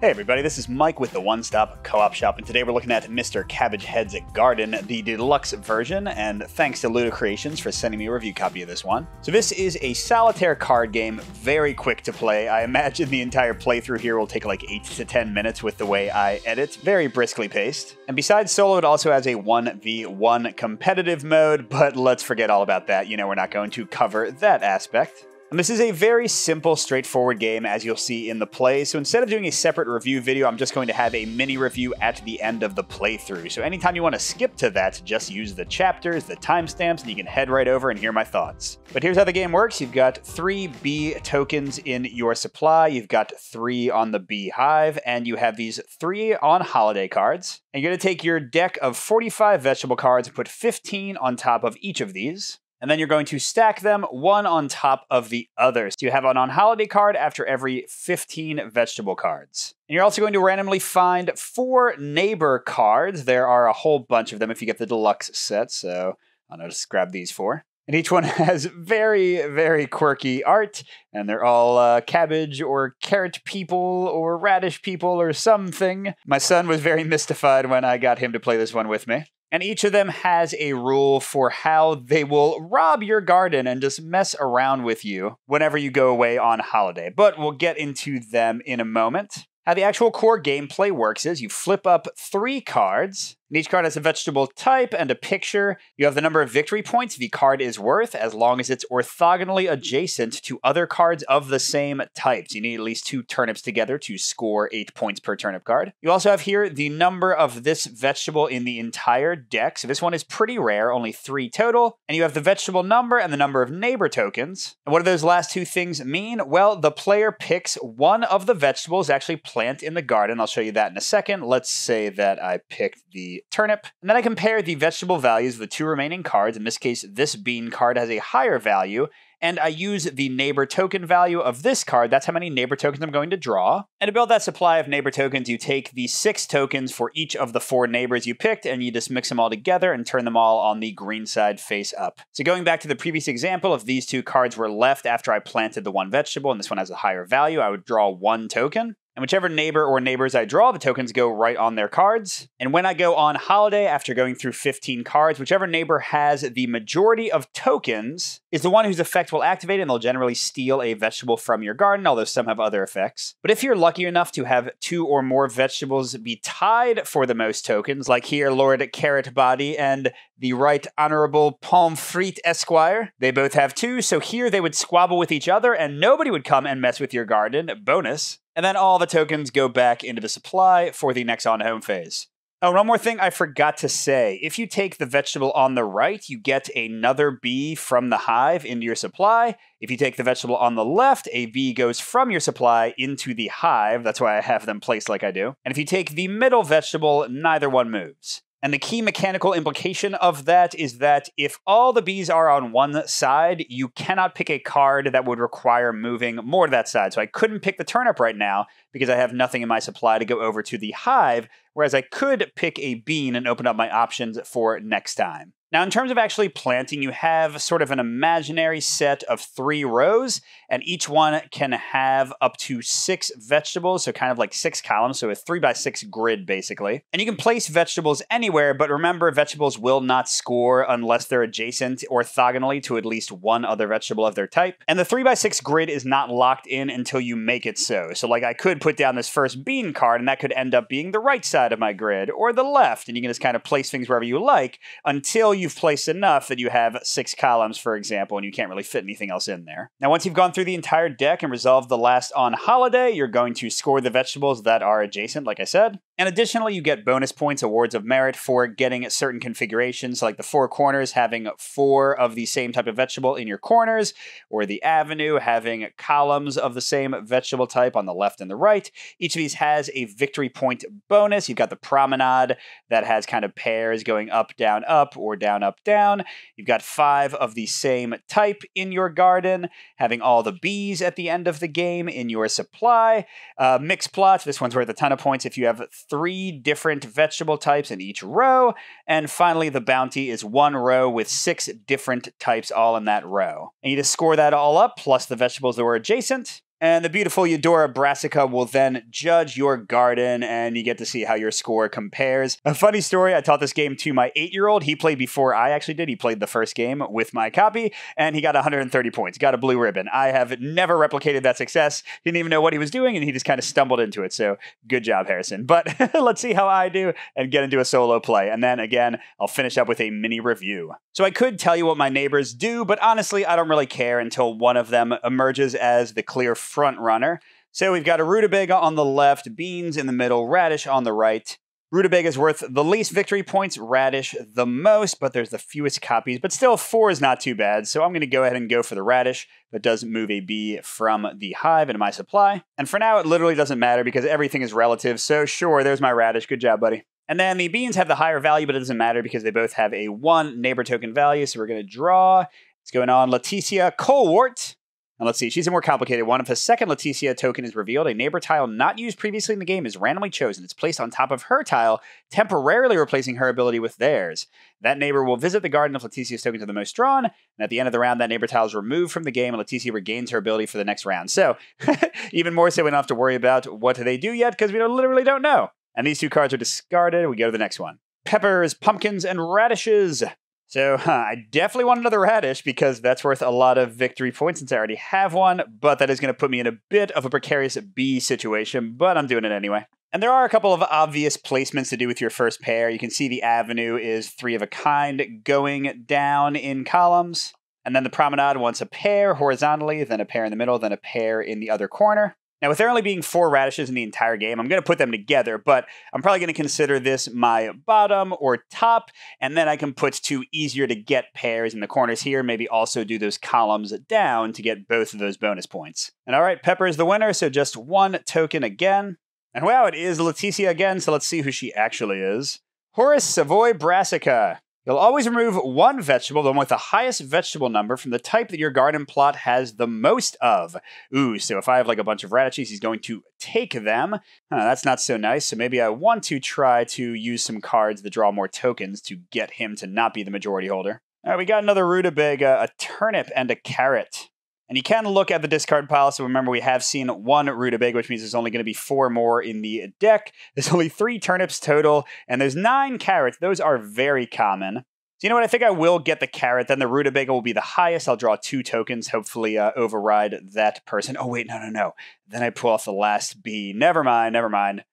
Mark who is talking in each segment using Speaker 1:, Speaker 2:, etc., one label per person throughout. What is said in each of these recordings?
Speaker 1: Hey everybody, this is Mike with the One Stop Co-op Shop, and today we're looking at Mr. Cabbagehead's Garden, the deluxe version, and thanks to Ludicreations for sending me a review copy of this one. So this is a solitaire card game, very quick to play. I imagine the entire playthrough here will take like 8 to 10 minutes with the way I edit, very briskly paced. And besides solo, it also has a 1v1 competitive mode, but let's forget all about that, you know we're not going to cover that aspect. And this is a very simple, straightforward game, as you'll see in the play. So instead of doing a separate review video, I'm just going to have a mini review at the end of the playthrough. So anytime you want to skip to that, just use the chapters, the timestamps, and you can head right over and hear my thoughts. But here's how the game works. You've got three bee tokens in your supply, you've got three on the beehive, and you have these three on holiday cards. And you're going to take your deck of 45 vegetable cards and put 15 on top of each of these and then you're going to stack them one on top of the other. So you have an on holiday card after every 15 vegetable cards. And you're also going to randomly find four neighbor cards. There are a whole bunch of them if you get the deluxe set, so I'll just grab these four. And each one has very, very quirky art, and they're all uh, cabbage or carrot people or radish people or something. My son was very mystified when I got him to play this one with me. And each of them has a rule for how they will rob your garden and just mess around with you whenever you go away on holiday. But we'll get into them in a moment. How the actual core gameplay works is you flip up three cards, and each card has a vegetable type and a picture. You have the number of victory points the card is worth as long as it's orthogonally adjacent to other cards of the same types. You need at least two turnips together to score eight points per turnip card. You also have here the number of this vegetable in the entire deck. So this one is pretty rare, only three total. And you have the vegetable number and the number of neighbor tokens. And what do those last two things mean? Well, the player picks one of the vegetables actually plant in the garden. I'll show you that in a second. Let's say that I picked the turnip. And then I compare the vegetable values of the two remaining cards. In this case, this bean card has a higher value, and I use the neighbor token value of this card. That's how many neighbor tokens I'm going to draw. And to build that supply of neighbor tokens, you take the six tokens for each of the four neighbors you picked, and you just mix them all together and turn them all on the green side face up. So going back to the previous example, if these two cards were left after I planted the one vegetable, and this one has a higher value, I would draw one token. And whichever neighbor or neighbors I draw, the tokens go right on their cards. And when I go on holiday, after going through 15 cards, whichever neighbor has the majority of tokens is the one whose effect will activate, and they'll generally steal a vegetable from your garden, although some have other effects. But if you're lucky enough to have two or more vegetables be tied for the most tokens, like here, Lord Carrot Body and the Right Honorable Palm Pomfret Esquire, they both have two, so here they would squabble with each other, and nobody would come and mess with your garden. Bonus. And then all the tokens go back into the supply for the next on home phase. Oh, one more thing I forgot to say. If you take the vegetable on the right, you get another bee from the hive into your supply. If you take the vegetable on the left, a bee goes from your supply into the hive. That's why I have them placed like I do. And if you take the middle vegetable, neither one moves. And the key mechanical implication of that is that if all the bees are on one side, you cannot pick a card that would require moving more to that side. So I couldn't pick the turnip right now because I have nothing in my supply to go over to the hive, whereas I could pick a bean and open up my options for next time. Now, in terms of actually planting, you have sort of an imaginary set of three rows, and each one can have up to six vegetables, so kind of like six columns, so a three by six grid basically. And you can place vegetables anywhere, but remember, vegetables will not score unless they're adjacent orthogonally to at least one other vegetable of their type. And the three by six grid is not locked in until you make it so. So, like, I could put down this first bean card, and that could end up being the right side of my grid or the left, and you can just kind of place things wherever you like until you've placed enough that you have six columns, for example, and you can't really fit anything else in there. Now, once you've gone through the entire deck and resolve the last on holiday, you're going to score the vegetables that are adjacent, like I said. And additionally, you get bonus points, awards of merit for getting certain configurations, like the four corners having four of the same type of vegetable in your corners, or the avenue having columns of the same vegetable type on the left and the right. Each of these has a victory point bonus. You've got the promenade that has kind of pairs going up, down, up, or down, up, down. You've got five of the same type in your garden, having all the bees at the end of the game in your supply. Uh, mixed plots, this one's worth a ton of points if you have three different vegetable types in each row. And finally, the bounty is one row with six different types all in that row. And you just score that all up, plus the vegetables that were adjacent. And the beautiful Eudora Brassica will then judge your garden, and you get to see how your score compares. A funny story I taught this game to my eight year old. He played before I actually did. He played the first game with my copy, and he got 130 points, got a blue ribbon. I have never replicated that success. Didn't even know what he was doing, and he just kind of stumbled into it. So good job, Harrison. But let's see how I do and get into a solo play. And then again, I'll finish up with a mini review. So I could tell you what my neighbors do, but honestly, I don't really care until one of them emerges as the clear front runner. So we've got a rutabaga on the left, beans in the middle, radish on the right. Rutabaga is worth the least victory points, radish the most, but there's the fewest copies. But still, four is not too bad, so I'm going to go ahead and go for the radish, but does move a bee from the hive into my supply. And for now, it literally doesn't matter because everything is relative, so sure, there's my radish. Good job, buddy. And then the beans have the higher value, but it doesn't matter because they both have a one neighbor token value, so we're going to draw. It's going on Leticia Colewort. And let's see, she's a more complicated one. If a second Leticia token is revealed, a neighbor tile not used previously in the game is randomly chosen. It's placed on top of her tile, temporarily replacing her ability with theirs. That neighbor will visit the garden if Leticia's tokens are the most drawn, and at the end of the round, that neighbor tile is removed from the game, and Leticia regains her ability for the next round. So, even more so, we don't have to worry about what do they do yet, because we literally don't know. And these two cards are discarded. We go to the next one. Peppers, pumpkins, and radishes. So huh, I definitely want another radish because that's worth a lot of victory points since I already have one, but that is going to put me in a bit of a precarious bee situation, but I'm doing it anyway. And there are a couple of obvious placements to do with your first pair. You can see the avenue is three of a kind going down in columns. And then the promenade wants a pair horizontally, then a pair in the middle, then a pair in the other corner. Now, with there only being four radishes in the entire game, I'm going to put them together, but I'm probably going to consider this my bottom or top, and then I can put two easier to get pairs in the corners here, maybe also do those columns down to get both of those bonus points. And all right, Pepper is the winner, so just one token again. And wow, it is Leticia again, so let's see who she actually is. Horace Savoy Brassica. You'll always remove one vegetable, the one with the highest vegetable number from the type that your garden plot has the most of. Ooh, so if I have like a bunch of radishes, he's going to take them. That's not so nice. So maybe I want to try to use some cards that draw more tokens to get him to not be the majority holder. All right, we got another rutabaga, a turnip, and a carrot. And you can look at the discard pile. So remember, we have seen one rutabaga, which means there's only going to be four more in the deck. There's only three turnips total, and there's nine carrots. Those are very common. So you know what? I think I will get the carrot. Then the rutabaga will be the highest. I'll draw two tokens, hopefully uh, override that person. Oh, wait, no, no, no. Then I pull off the last bee. Never mind, never mind.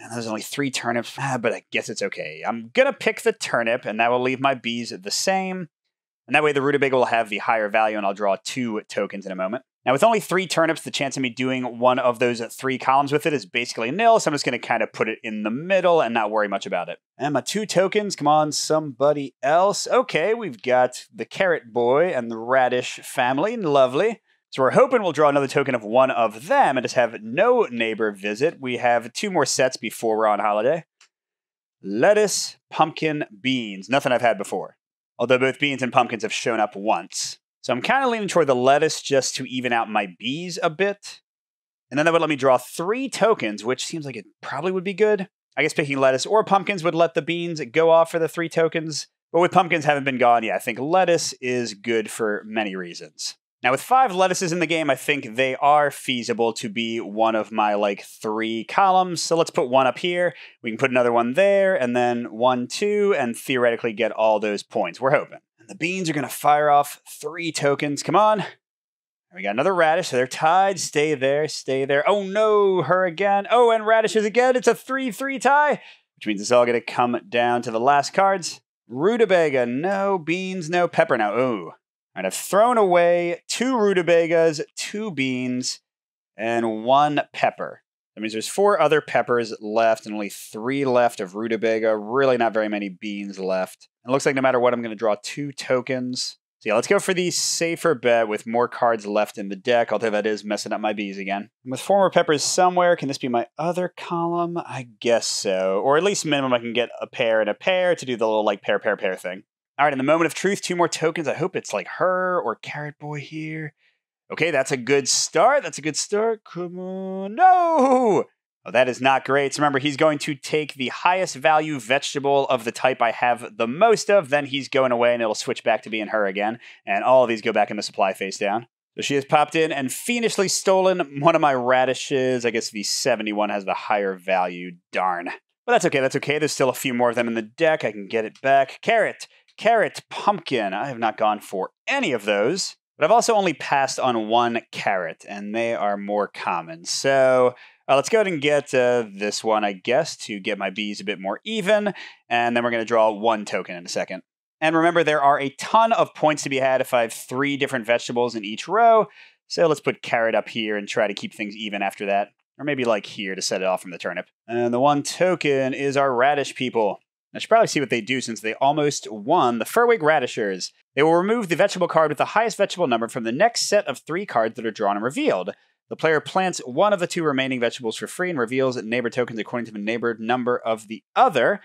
Speaker 1: And there's only three turnips, ah, but I guess it's okay. I'm to pick the turnip, and that will leave my bees the same. And that way the rutabaga will have the higher value, and I'll draw two tokens in a moment. Now, with only three turnips, the chance of me doing one of those three columns with it is basically nil, so I'm just going to kind of put it in the middle and not worry much about it. And my two tokens, come on, somebody else. Okay, we've got the carrot boy and the radish family, lovely. So we're hoping we'll draw another token of one of them and just have no neighbor visit. We have two more sets before we're on holiday. Lettuce, pumpkin, beans. Nothing I've had before although both beans and pumpkins have shown up once. So I'm kind of leaning toward the lettuce just to even out my bees a bit. And then that would let me draw three tokens, which seems like it probably would be good. I guess picking lettuce or pumpkins would let the beans go off for the three tokens. But with pumpkins haven't been gone, yeah, I think lettuce is good for many reasons. Now, with five lettuces in the game, I think they are feasible to be one of my like three columns. So let's put one up here. We can put another one there, and then one, two, and theoretically get all those points. We're hoping. And the beans are going to fire off three tokens. Come on. We got another radish, so they're tied. Stay there, stay there. Oh no, her again. Oh, and radishes again. It's a 3 3 tie, which means it's all going to come down to the last cards. Rutabaga, no beans, no pepper. Now, oh, and I've thrown away two rutabagas, two beans, and one pepper. That means there's four other peppers left and only three left of rutabaga. Really not very many beans left. It looks like no matter what, I'm going to draw two tokens. So yeah, let's go for the safer bet with more cards left in the deck, although that is messing up my bees again. And with four more peppers somewhere, can this be my other column? I guess so. Or at least minimum I can get a pair and a pair to do the little like pair, pair, pair thing. All right, in the moment of truth, two more tokens. I hope it's like her or Carrot Boy here. Okay, that's a good start. That's a good start. Come on. No! Oh, that is not great. So remember, he's going to take the highest value vegetable of the type I have the most of. Then he's going away and it'll switch back to being her again. And all of these go back in the supply face down. So she has popped in and fiendishly stolen one of my radishes. I guess the 71 has the higher value. Darn. But that's okay, that's okay. There's still a few more of them in the deck. I can get it back. Carrot, carrot, pumpkin. I have not gone for any of those. But I've also only passed on one carrot, and they are more common. So uh, let's go ahead and get uh, this one, I guess, to get my bees a bit more even. And then we're going to draw one token in a second. And remember, there are a ton of points to be had if I have three different vegetables in each row. So let's put carrot up here and try to keep things even after that. Or maybe like here to set it off from the turnip. And the one token is our radish people. I should probably see what they do since they almost won the Furwig Radishers. They will remove the vegetable card with the highest vegetable number from the next set of three cards that are drawn and revealed. The player plants one of the two remaining vegetables for free and reveals neighbor tokens according to the neighbor number of the other.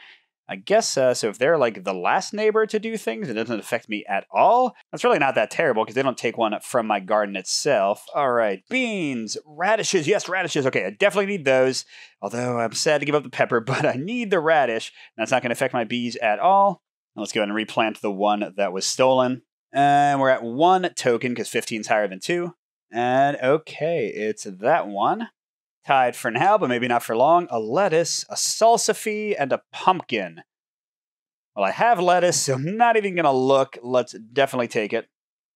Speaker 1: I guess uh, so. If they're like the last neighbor to do things, it doesn't affect me at all. That's really not that terrible because they don't take one from my garden itself. All right, beans, radishes. Yes, radishes. Okay, I definitely need those. Although I'm sad to give up the pepper, but I need the radish. That's not going to affect my bees at all. Let's go ahead and replant the one that was stolen. And we're at one token because 15 is higher than two. And okay, it's that one tied for now, but maybe not for long. A lettuce, a salsify, and a pumpkin. Well, I have lettuce, so I'm not even going to look. Let's definitely take it.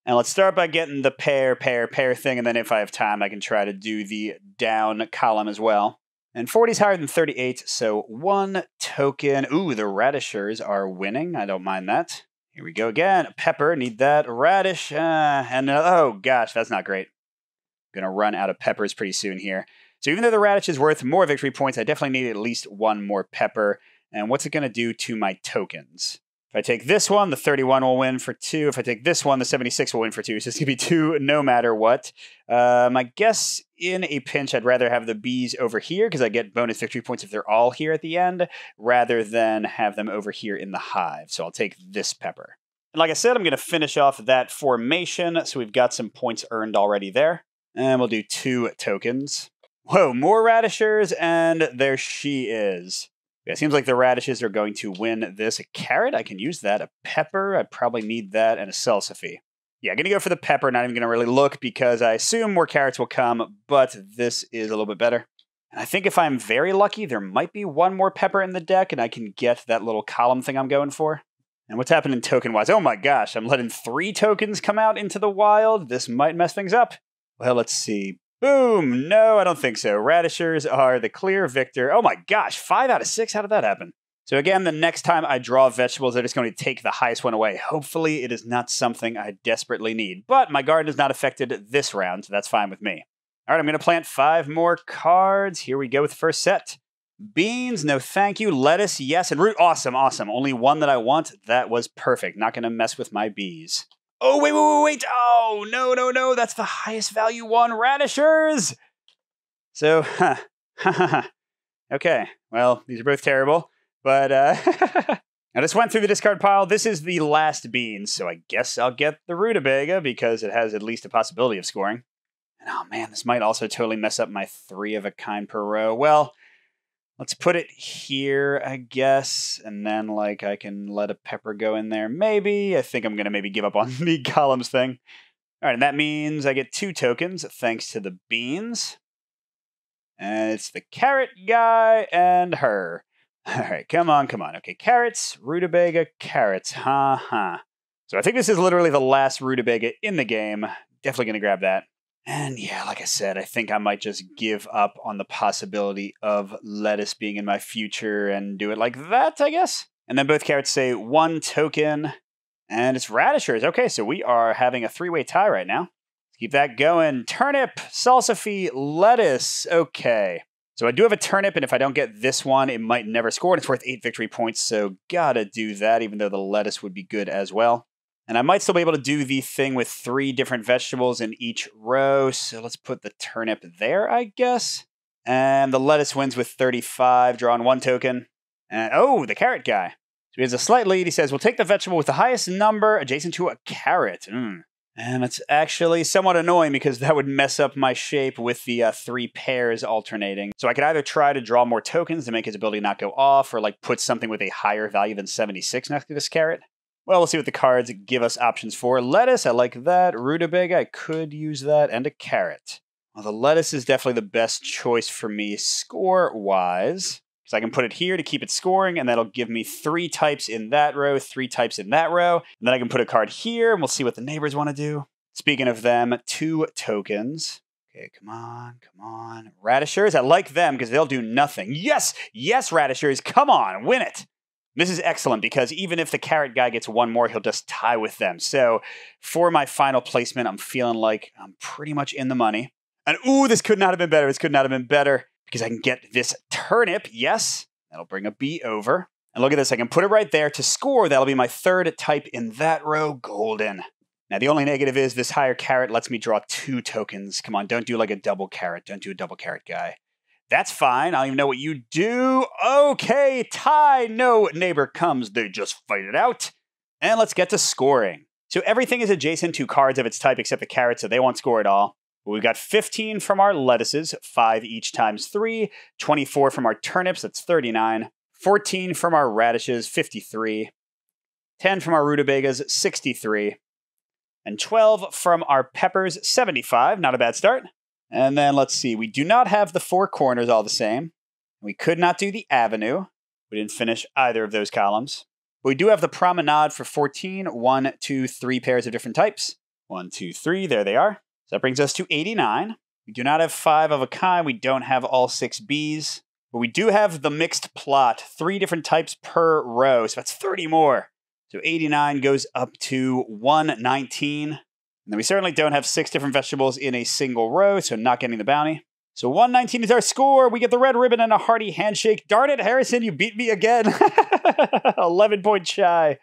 Speaker 1: And let's start by getting the pair, pair, pair thing, and then if I have time, I can try to do the down column as well. And 40 is higher than 38, so one token. Ooh, the radishers are winning. I don't mind that. Here we go again. Pepper, need that. Radish, uh, and uh, oh gosh, that's not great. Gonna run out of peppers pretty soon here. So even though the radish is worth more victory points, I definitely need at least one more pepper. And what's it going to do to my tokens? If I take this one, the 31 will win for two. If I take this one, the 76 will win for two. So it's going to be two no matter what. Um, I guess in a pinch, I'd rather have the bees over here because I get bonus victory points if they're all here at the end, rather than have them over here in the hive. So I'll take this pepper. And like I said, I'm going to finish off that formation. So we've got some points earned already there. And we'll do two tokens. Whoa, more radishers, and there she is. Yeah, it seems like the radishes are going to win this. A carrot, I can use that. A pepper, I probably need that, and a salsify. Yeah, I'm going to go for the pepper, not even going to really look because I assume more carrots will come, but this is a little bit better. And I think if I'm very lucky, there might be one more pepper in the deck, and I can get that little column thing I'm going for. And what's happening token-wise? Oh my gosh, I'm letting three tokens come out into the wild. This might mess things up. Well, let's see. Boom! No, I don't think so. Radishers are the clear victor. Oh my gosh, five out of six? How did that happen? So again, the next time I draw vegetables, I'm just going to take the highest one away. Hopefully it is not something I desperately need. But my garden is not affected this round, so that's fine with me. All right, I'm going to plant five more cards. Here we go with the first set. Beans, no thank you. Lettuce, yes. And root, awesome, awesome. Only one that I want. That was perfect. Not going to mess with my bees. Oh, wait, wait, wait, wait. Oh, no, no, no. That's the highest value one. Radishers. So, huh. okay. Well, these are both terrible. But uh, I just went through the discard pile. This is the last bean, so I guess I'll get the rutabaga because it has at least a possibility of scoring. And oh man, this might also totally mess up my three of a kind per row. Well, Let's put it here, I guess, and then like I can let a pepper go in there. Maybe. I think I'm to maybe give up on the columns thing. All right, and that means I get two tokens thanks to the beans. And it's the carrot guy and her. All right, come on, come on. Okay, carrots, rutabaga, carrots. Ha huh. Huh. So I think this is literally the last rutabaga in the game. Definitely to grab that. And yeah, like I said, I think I might just give up on the possibility of lettuce being in my future and do it like that, I guess. And then both carrots say one token, and it's radishers. Okay, so we are having a three way tie right now. Keep that going. Turnip, salsify, lettuce. Okay. So I do have a turnip, and if I don't get this one, it might never score, and it's worth eight victory points, so gotta do that, even though the lettuce would be good as well. And I might still be able to do the thing with three different vegetables in each row. So let's put the turnip there, I guess. And the lettuce wins with 35, drawing one token. And oh, the carrot guy. So he has a slight lead. He says, we'll take the vegetable with the highest number adjacent to a carrot. Mm. And it's actually somewhat annoying because that would mess up my shape with the uh, three pairs alternating. So I could either try to draw more tokens to make his ability not go off, or like put something with a higher value than 76 next to this carrot. Well, we'll see what the cards give us options for. Lettuce, I like that. Rutabaga, I could use that. And a carrot. Well, the lettuce is definitely the best choice for me score-wise. Because I can put it here to keep it scoring, and that'll give me three types in that row, three types in that row. And then I can put a card here, and we'll see what the neighbors want to do. Speaking of them, two tokens. Okay, come on, come on. Radishers, I like them because they'll do nothing. Yes, yes, Radishers, come on, win it. This is excellent because even if the carrot guy gets one more, he'll just tie with them. So for my final placement, I'm feeling like I'm pretty much in the money. And ooh, this could not have been better. This could not have been better because I can get this turnip. Yes, that'll bring a bee over. And look at this, I can put it right there to score. That'll be my third type in that row, golden. Now, the only negative is this higher carrot lets me draw two tokens. Come on, don't do like a double carrot. Don't do a double carrot guy. That's fine. I don't even know what you do. Okay, tie. No neighbor comes. They just fight it out. And let's get to scoring. So everything is adjacent to cards of its type except the carrots, so they won't score at all. We've got 15 from our lettuces, 5 each times 3, 24 from our turnips, that's 39, 14 from our radishes, 53, 10 from our rutabagas, 63, and 12 from our peppers, 75. Not a bad start. And then let's see, we do not have the four corners all the same. We could not do the avenue. We didn't finish either of those columns. But we do have the promenade for 14. One, two, three pairs of different types. One, two, three, there they are. So that brings us to 89. We do not have five of a kind. We don't have all six bees. But we do have the mixed plot, three different types per row. So that's 30 more. So 89 goes up to 119. And then we certainly don't have six different vegetables in a single row, so not getting the bounty. So 119 is our score. We get the red ribbon and a hearty handshake. Darn it, Harrison, you beat me again. 11 points shy.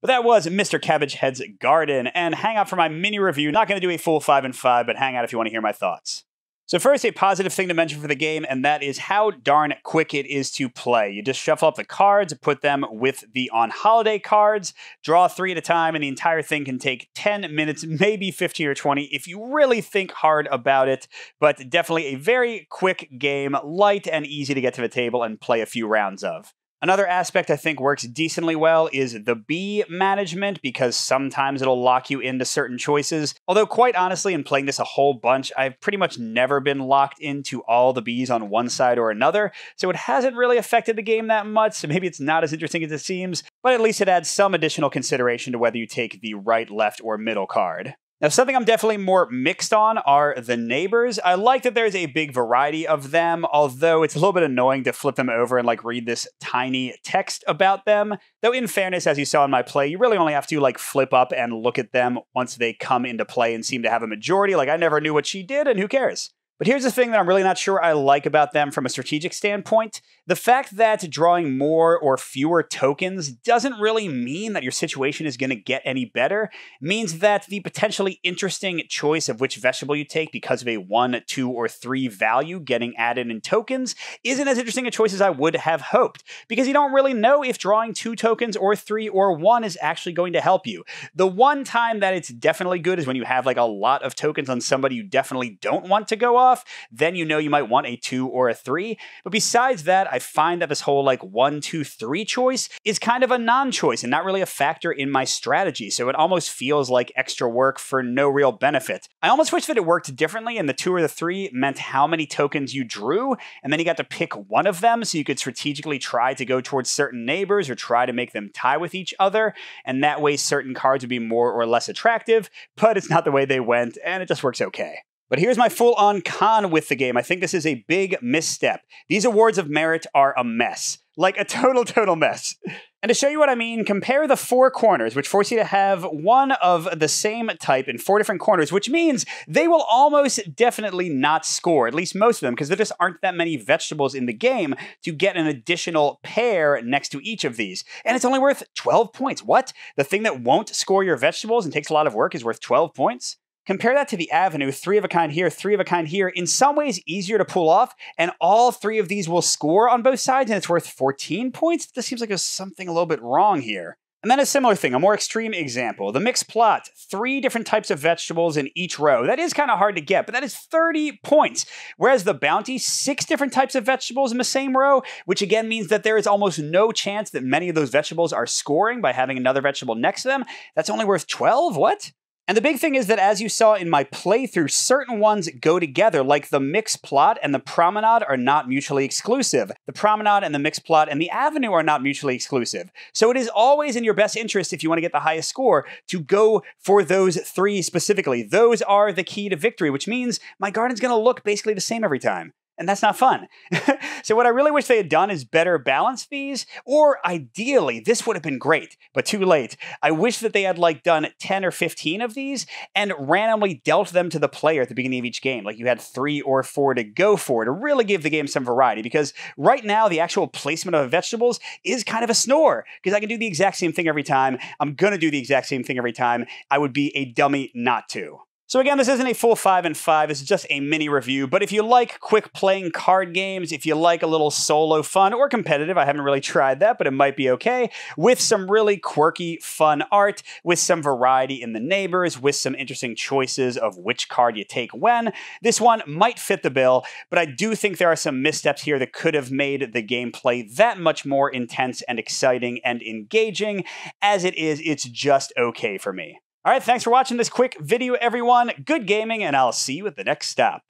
Speaker 1: But that was Mr. Cabbagehead's Garden. And hang out for my mini review. Not going to do a full 5 and 5, but hang out if you want to hear my thoughts. So, first, a positive thing to mention for the game, and that is how darn quick it is to play. You just shuffle up the cards, put them with the on holiday cards, draw three at a time, and the entire thing can take 10 minutes, maybe 15 or 20 if you really think hard about it. But definitely a very quick game, light and easy to get to the table and play a few rounds of. Another aspect I think works decently well is the bee management because sometimes it'll lock you into certain choices. Although, quite honestly, in playing this a whole bunch, I've pretty much never been locked into all the bees on one side or another, so it hasn't really affected the game that much, so maybe it's not as interesting as it seems, but at least it adds some additional consideration to whether you take the right, left, or middle card. Now, something I'm definitely more mixed on are the neighbors. I like that there's a big variety of them, although it's a little bit annoying to flip them over and like read this tiny text about them. Though, in fairness, as you saw in my play, you really only have to like flip up and look at them once they come into play and seem to have a majority. Like, I never knew what she did, and who cares? But here's the thing that I'm really not sure I like about them from a strategic standpoint. The fact that drawing more or fewer tokens doesn't really mean that your situation is going to get any better. Means that the potentially interesting choice of which vegetable you take because of a 1, 2, or 3 value getting added in tokens isn't as interesting a choice as I would have hoped. Because you don't really know if drawing 2 tokens or 3 or 1 is actually going to help you. The one time that it's definitely good is when you have like a lot of tokens on somebody you definitely don't want to go off off, then you know you might want a two or a three. But besides that, I find that this whole like one, two, three choice is kind of a non choice and not really a factor in my strategy. So it almost feels like extra work for no real benefit. I almost wish that it worked differently and the two or the three meant how many tokens you drew, and then you got to pick one of them so you could strategically try to go towards certain neighbors or try to make them tie with each other. And that way, certain cards would be more or less attractive, but it's not the way they went, and it just works okay. But here's my full on con with the game. I think this is a big misstep. These awards of merit are a mess. Like a total, total mess. And to show you what I mean, compare the four corners, which force you to have one of the same type in four different corners, which means they will almost definitely not score, at least most of them, because there just aren't that many vegetables in the game to get an additional pair next to each of these. And it's only worth 12 points. What? The thing that won't score your vegetables and takes a lot of work is worth 12 points? Compare that to the Avenue, three of a kind here, three of a kind here. In some ways, easier to pull off, and all three of these will score on both sides, and it's worth 14 points. This seems like there's something a little bit wrong here. And then a similar thing, a more extreme example. The mixed plot, three different types of vegetables in each row. That is kind of hard to get, but that is 30 points. Whereas the bounty, six different types of vegetables in the same row, which again means that there is almost no chance that many of those vegetables are scoring by having another vegetable next to them. That's only worth 12? What? And the big thing is that, as you saw in my playthrough, certain ones go together, like the mixed plot and the promenade are not mutually exclusive. The promenade and the mixed plot and the avenue are not mutually exclusive. So it is always in your best interest, if you want to get the highest score, to go for those three specifically. Those are the key to victory, which means my garden's going to look basically the same every time and that's not fun. so what I really wish they had done is better balance these, or ideally, this would have been great, but too late. I wish that they had like done 10 or 15 of these and randomly dealt them to the player at the beginning of each game. Like you had three or four to go for to really give the game some variety because right now the actual placement of vegetables is kind of a snore because I can do the exact same thing every time. I'm going to do the exact same thing every time. I would be a dummy not to. So again, this isn't a full 5 and 5, this is just a mini review, but if you like quick playing card games, if you like a little solo fun or competitive, I haven't really tried that, but it might be okay, with some really quirky fun art, with some variety in the neighbors, with some interesting choices of which card you take when, this one might fit the bill, but I do think there are some missteps here that could have made the gameplay that much more intense and exciting and engaging. As it is, it's just okay for me. All right, thanks for watching this quick video, everyone. Good gaming, and I'll see you at the next stop.